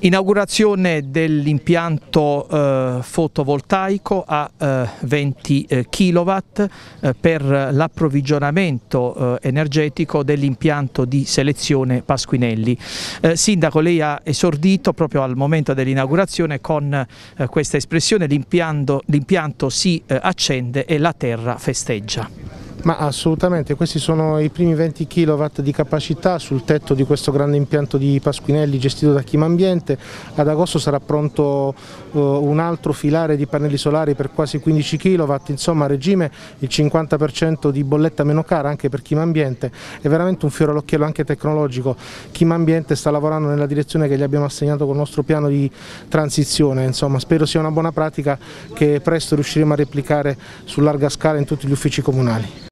Inaugurazione dell'impianto eh, fotovoltaico a eh, 20 eh, eh, per l'approvvigionamento eh, energetico dell'impianto di selezione Pasquinelli. Eh, Sindaco, lei ha esordito proprio al momento dell'inaugurazione con questa espressione l'impianto si accende e la terra festeggia. Ma assolutamente, questi sono i primi 20 kW di capacità sul tetto di questo grande impianto di Pasquinelli gestito da Chimambiente, ad agosto sarà pronto uh, un altro filare di pannelli solari per quasi 15 kW, insomma a regime il 50% di bolletta meno cara anche per Chimambiente, è veramente un fiore all'occhiello anche tecnologico, Chimambiente sta lavorando nella direzione che gli abbiamo assegnato con il nostro piano di transizione, insomma spero sia una buona pratica che presto riusciremo a replicare su larga scala in tutti gli uffici comunali.